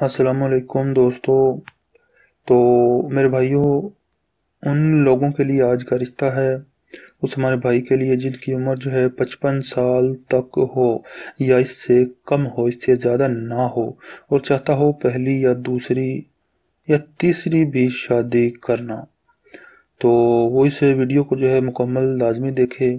السلام علیکم دوستو۔ تو میرے بھائیوں ان لوگوں کے لیے آج کا رشتہ ہے۔ اس ہمارے بھائی کے لیے جن کی عمر جو ہے پچپن سال تک ہو یا اس سے کم ہو، اس سے زیادہ نہ ہو۔ اور چاہتا ہو پہلی یا دوسری یا تیسری بھی شادی کرنا۔ تو وہ اس ویڈیو کو جو ہے مکمل لازمی دیکھے۔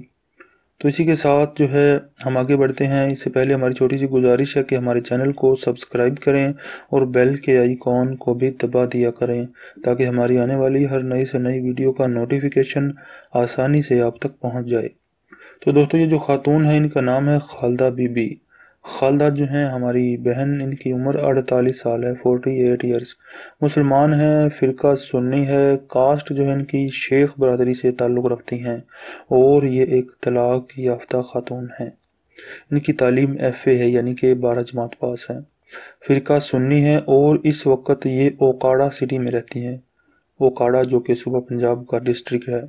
تو اسی کے ساتھ جو ہے ہم آگے بڑھتے ہیں۔ اس سے پہلے ہماری چھوٹی سی گزارش ہے کہ ہمارے چینل کو سبسکرائب کریں اور بیل کے آئیکن کو بھی دبا دیا کریں تاکہ ہماری آنے والی ہر نئی سے نئی ویڈیو کا نوٹیفیکیشن آسانی سے آپ تک پہنچ جائے۔ تو دوستو، یہ جو خاتون ہے ان کا نام ہے خالدہ بی بی خالدہ جو ہیں، ہماری بہن، ان کی عمر اڑتالیس سال ہے فورٹی ایٹ ایئرس مسلمان ہیں، فرقہ سنی ہے کاسٹ جو ہے، ان کی شیخ برادری سے تعلق رکھتی ہیں، اور یہ ایک طلاق یافتہ خاتون ہیں۔ ان کی تعلیم ایف اے ہے یعنی کہ بارہ جماعت پاس ہیں۔ فرقہ سنی ہے اور اس وقت یہ اوکاڑا سٹی میں رہتی ہیں۔ اوکاڑا جو کہ صوبہ پنجاب کا ڈسٹرک ہے۔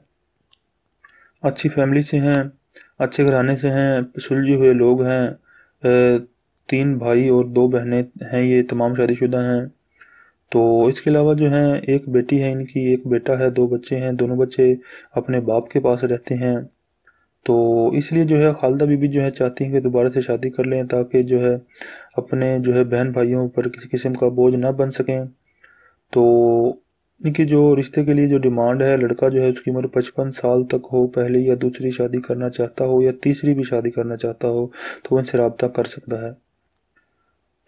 اچھی فیملی سے ہیں، اچھے گھرانے سے ہیں سلجھے ہوئے لوگ ہیں۔ تین بھائی اور دو بہنیں ہیں، یہ تمام شادی شدہ ہیں۔ تو اس کے علاوہ جو ہیں، ایک بیٹی ہے ان کی، ایک بیٹا ہے، دو بچے ہیں، دونوں بچے اپنے باپ کے پاس رہتے ہیں۔ تو اس لیے جو ہے، خالدہ بی بی جو ہے، چاہتی ہیں کہ دوبارہ سے شادی کر لیں تاکہ جو ہے، اپنے جو ہے، بہن بھائیوں پر کسی قسم کا بوجھ نہ بن سکیں۔ تو ان کی جو رشتے کے لیے جو ڈیمانڈ ہے، لڑکا جو ہے، اس کی عمر پچپن سال تک ہو پہلی یا دوسری شادی کرنا چاہتا ہو یا تیسری بھی شادی کرنا چاہتا ہو، تو وہ ان سے رابطہ کر سکتا ہے۔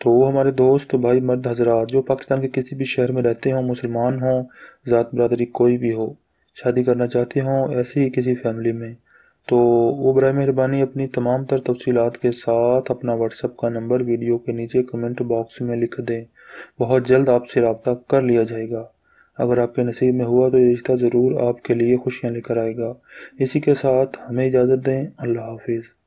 تو وہ ہمارے دوست بھائی مرد حضرات، جو پاکستان کے کسی بھی شہر میں رہتے ہوں، مسلمان ہوں، ذات برادری کوئی بھی ہو، شادی کرنا چاہتے ہوں ایسی ہی کسی فیملی میں۔ تو وہ برائے مہربانی اپنی تمام تر تفصیلات کے ساتھ اپنا واٹس اپ کا نمبر ویڈیو کے نیچے کمنٹ باکس میں لکھ دیں۔ بہت جلد آپ سے رابطہ کر لیا جائے گا۔ اگر آپ کے نصیب میں ہوا تو یہ رشتہ ضرور آپ کے لیے خوشیاں لے کر آئے گا۔ اسی کے ساتھ ہمیں اجازت دیں۔ اللہ حافظ۔